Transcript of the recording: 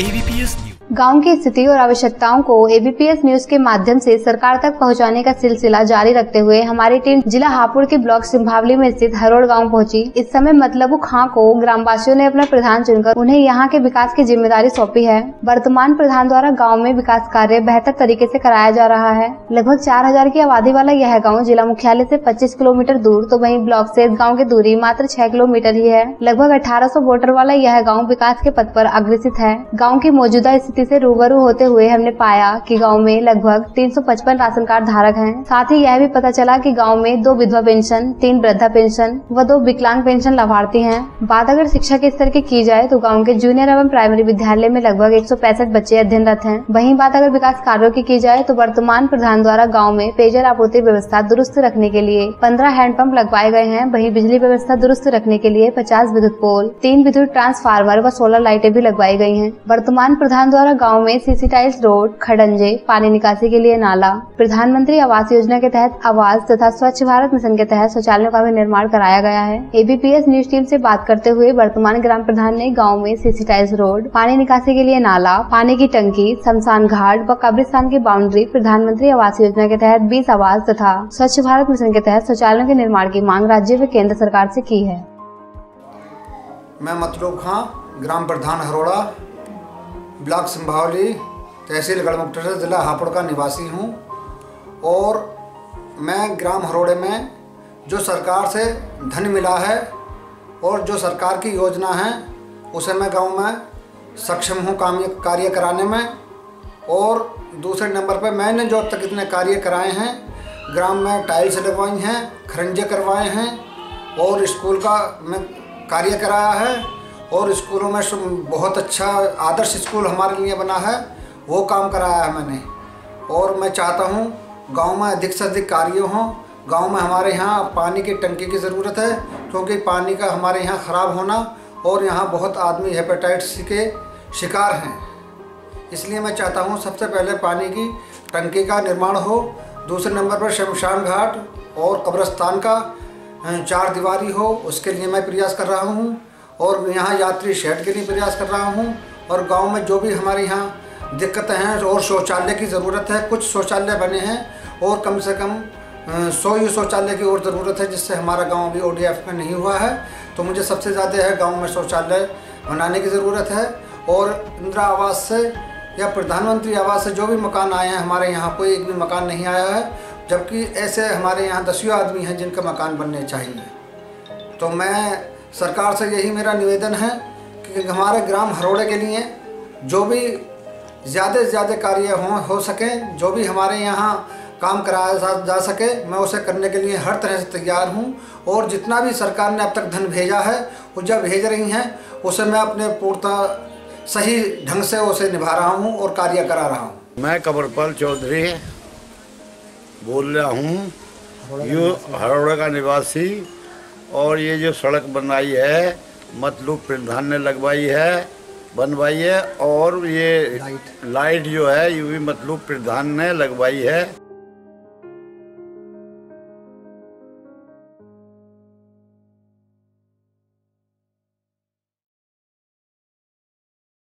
ABPS news गाँव की स्थिति और आवश्यकताओं को एबीपीएस न्यूज़ के माध्यम से सरकार तक पहुँचाने का सिलसिला जारी रखते हुए हमारी टीम जिला हापुड़ के ब्लॉक सिंभावली में स्थित हरोड़ गाँव पहुँची। इस समय मतलबू खां को ग्रामवासियों ने अपना प्रधान चुनकर उन्हें यहाँ के विकास की ज़िम्मेदारी सौंपी है। वर्तमान प्रधान द्वारा गाँव में विकास कार्य बेहतर तरीके ऐसी कराया जा रहा है। लगभग चार हज़ार की आबादी वाला यह गाँव जिला मुख्यालय ऐसी पच्चीस किलोमीटर दूर तो वही ब्लॉक ऐसी गाँव की दूरी मात्र छह किलोमीटर ही है। लगभग अठारह सौ वोटर वाला यह गाँव विकास के पथ आरोप अग्रसित है। गाँव की मौजूदा स्थिति ऐसी रूबरू होते हुए हमने पाया कि गाँव में लगभग 355 राशन कार्ड धारक हैं। साथ ही यह भी पता चला कि गाँव में दो विधवा पेंशन, तीन वृद्धा पेंशन व दो विकलांग पेंशन लाभार्थी हैं। बात अगर शिक्षा के स्तर की की जाए तो गाँव के जूनियर एवं प्राइमरी विद्यालय में लगभग एक सौ पैंसठ बच्चे अध्ययनरत हैं। वहीं बात अगर विकास कार्यो की की जाए तो वर्तमान प्रधान द्वारा गाँव में पेयजल आपूर्ति व्यवस्था दुरुस्त रखने के लिए पंद्रह हैंडपंप लगवाए गए हैं वही बिजली व्यवस्था दुरुस्त रखने के लिए पचास विद्युत पोल, तीन विद्युत ट्रांसफार्मर व सोलर लाइटें भी लगवाई गई हैं। वर्तमान प्रधान द्वारा गाँव में सीसी टाइल्स रोड, खड़ंजे, पानी निकासी के लिए नाला, प्रधानमंत्री आवास योजना के तहत आवास तथा स्वच्छ भारत मिशन के तहत शौचालयों का भी निर्माण कराया गया है। एबीपीएस न्यूज़ टीम से बात करते हुए वर्तमान ग्राम प्रधान ने गाँव में सीसी टाइल्स रोड, पानी निकासी के लिए नाला, पानी की टंकी, शमशान घाट व कब्रिस्तान की बाउंड्री प्रधानमंत्री आवास योजना के तहत बीस आवास तथा स्वच्छ भारत मिशन के तहत शौचालयों के निर्माण की मांग राज्य व केंद्र सरकार ऐसी की है। मैं मतलूब खां, ग्राम प्रधान हरोड़ा। ब्लॉक संभावली, तहसील गढ़मुक्तेश्वर ज़िला हापुड़ का निवासी हूँ। और मैं ग्राम हरोड़े में, जो सरकार से धन मिला है और जो सरकार की योजना है, उसे मैं गाँव में सक्षम हूँ काम कार्य कराने में। और दूसरे नंबर पर मैंने जो अब तक इतने कार्य कराए हैं, ग्राम में टाइल्स लगवाई हैं, खरंजे करवाए हैं, और स्कूल का मैं कार्य कराया है और स्कूलों में बहुत अच्छा आदर्श स्कूल हमारे लिए बना है, वो काम कराया है मैंने। और मैं चाहता हूँ, गाँव में अधिक से अधिक कार्य हों। गाँव में हमारे यहाँ पानी की टंकी की ज़रूरत है, क्योंकि पानी का हमारे यहाँ ख़राब होना और यहाँ बहुत आदमी हेपेटाइटिस के शिकार हैं। इसलिए मैं चाहता हूँ, सबसे पहले पानी की टंकी का निर्माण हो, दूसरे नंबर पर शमशान घाट और कब्रस्तान का चार दीवारी हो, उसके लिए मैं प्रयास कर रहा हूँ। और यहाँ यात्री शेड के लिए प्रयास कर रहा हूँ। और गाँव में जो भी हमारे यहाँ दिक्कतें हैं और शौचालय की ज़रूरत है, कुछ शौचालय बने हैं और कम से कम सौ ही शौचालय की और ज़रूरत है, जिससे हमारा गाँव अभी ओडीएफ में नहीं हुआ है। तो मुझे सबसे ज़्यादा है गाँव में शौचालय बनाने की ज़रूरत है। और इंदिरा आवास से या प्रधानमंत्री आवास से जो भी मकान आए हैं, हमारे यहाँ कोई एक भी मकान नहीं आया है, जबकि ऐसे हमारे यहाँ दसियों आदमी हैं जिनका मकान बनने चाहिए। तो मैं सरकार से यही मेरा निवेदन है कि हमारे ग्राम हरोड़े के लिए जो भी ज़्यादा से ज़्यादा कार्य हो हो सकें जो भी हमारे यहाँ काम कराया जा सके मैं उसे करने के लिए हर तरह से तैयार हूँ। और जितना भी सरकार ने अब तक धन भेजा है वो जब भेज रही हैं उसे मैं अपने पूर्णता सही ढंग से उसे निभा रहा हूँ और कार्य करा रहा हूँ। मैं कमरपाल चौधरी बोल रहा हूँ। यो हरोड़ा का निवासी और ये जो सड़क बनाई है मतलब प्रधान ने लगवाई है बनवाई है और ये लाइट, लाइट जो है ये भी मतलब प्रधान ने लगवाई है।